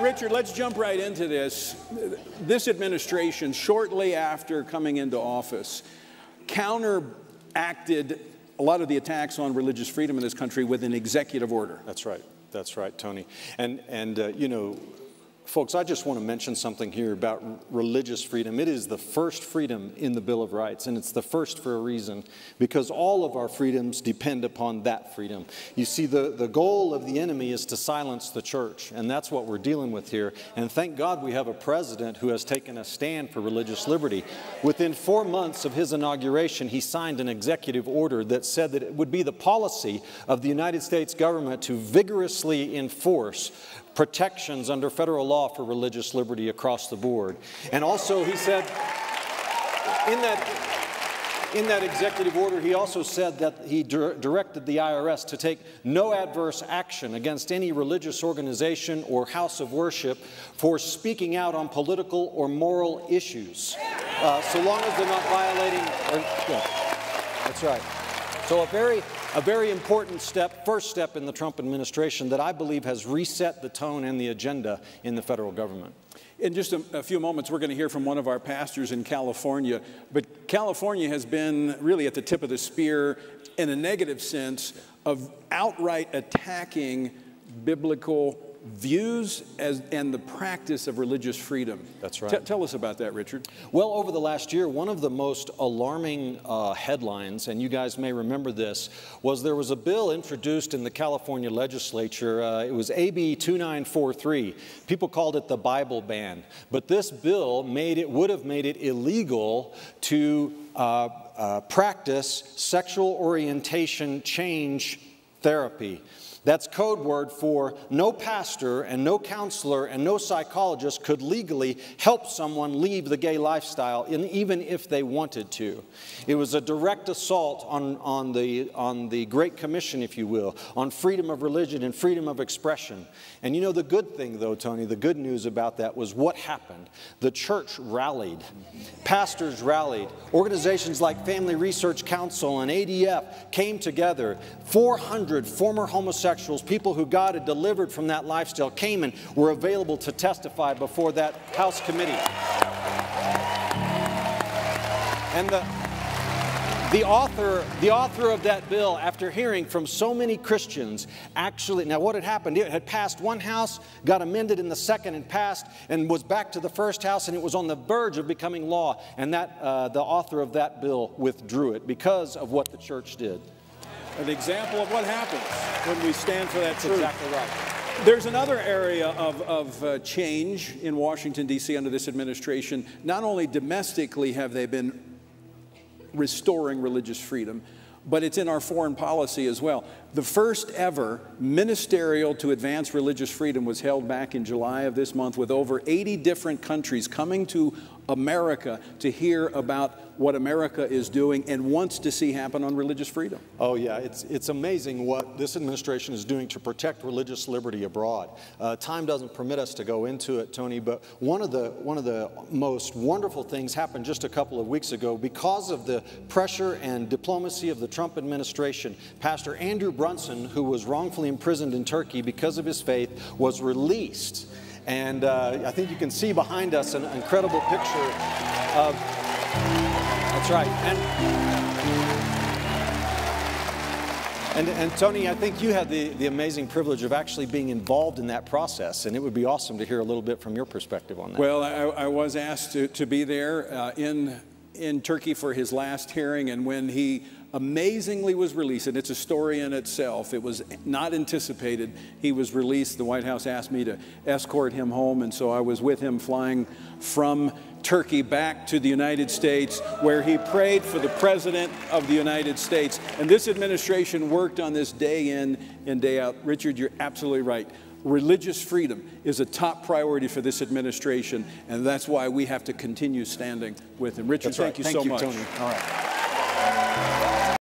Richard, let's jump right into this. This administration, shortly after coming into office, counteracted a lot of the attacks on religious freedom in this country with an executive order. That's right. That's right, Tony. And, and uh, you know, Folks, I just want to mention something here about religious freedom. It is the first freedom in the Bill of Rights, and it's the first for a reason, because all of our freedoms depend upon that freedom. You see, the, the goal of the enemy is to silence the church, and that's what we're dealing with here. And thank God we have a president who has taken a stand for religious liberty. Within four months of his inauguration, he signed an executive order that said that it would be the policy of the United States government to vigorously enforce protections under federal law for religious liberty across the board. And also, he said, in that in that executive order, he also said that he directed the IRS to take no adverse action against any religious organization or house of worship for speaking out on political or moral issues, uh, so long as they're not violating. Or, yeah, that's right. So a very a very important step, first step in the Trump administration that I believe has reset the tone and the agenda in the federal government. In just a, a, few moments, we're going to hear from one of our pastors in California. But California has been really at the tip of the spear in a negative sense of outright attacking biblical views as, and the practice of religious freedom. That's right. T tell us about that, Richard. Well, over the last year, one of the most alarming uh, headlines, and you guys may remember this, was there was a bill introduced in the California legislature. Uh, it was AB 2943. People called it the Bible ban. But this bill made it, would have made it illegal to uh, uh practice sexual orientation change therapy. That's code word for no pastor and no counselor and no psychologist could legally help someone leave the gay lifestyle, even if they wanted to. It was a direct assault on, on, the, on the Great Commission, if you will, on freedom of religion and freedom of expression. And you know, the good thing, though, Tony, the good news about that was what happened. The church rallied, pastors rallied, organizations like Family Research Council and ADF came together. 400 former homosexuals homosexuals, people who God had delivered from that lifestyle, came and were available to testify before that House committee. And the, the author, the author of that bill, after hearing from so many Christians, actually, now what had happened, it had passed one house, got amended in the second and passed, and was back to the first house, and it was on the verge of becoming law. And that, uh, the author of that bill withdrew it because of what the church did an example of what happens when we stand for that That's truth. exactly right. There's another area of, of uh, change in Washington, D.C. under this administration. Not only domestically have they been restoring religious freedom, but it's in our foreign policy as well. The first ever ministerial to advance religious freedom was held back in July of this month with over 80 different countries coming to America to hear about what America is doing and wants to see happen on religious freedom. Oh, yeah, it's, it's amazing what this administration is doing to protect religious liberty abroad. Uh, time doesn't permit us to go into it, Tony, but one of, the, one of the most wonderful things happened just a couple of weeks ago because of the pressure and diplomacy of the Trump administration. Pastor Andrew Brunson, who was wrongfully imprisoned in Turkey because of his faith, was released. And uh, I think you can see behind us an incredible picture of. That's right. And, and, and, Tony, I think you had the, the amazing privilege of actually being involved in that process, and it would be awesome to hear a little bit from your perspective on that. Well, I, I was asked to, to be there uh, in, in Turkey for his last hearing, and when he amazingly was released, and it's a story in itself. It was not anticipated. He was released. The White House asked me to escort him home, and so I was with him flying from Turkey back to the United States, where he prayed for the President of the United States. And this administration worked on this day in and day out. Richard, you're absolutely right. Religious freedom is a top priority for this administration, and that's why we have to continue standing with him. Richard, thank you thank so you, much. Tony. All right.